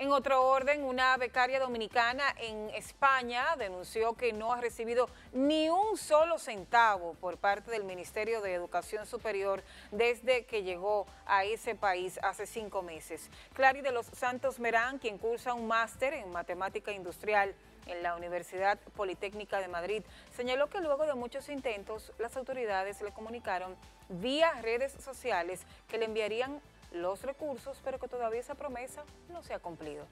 En otro orden, una becaria dominicana en España denunció que no ha recibido ni un solo centavo por parte del Ministerio de Educación Superior desde que llegó a ese país hace cinco meses. Clary de los Santos Merán, quien cursa un máster en matemática industrial en la Universidad Politécnica de Madrid, señaló que luego de muchos intentos, las autoridades le comunicaron vía redes sociales que le enviarían los recursos, pero que todavía esa promesa no se ha cumplido.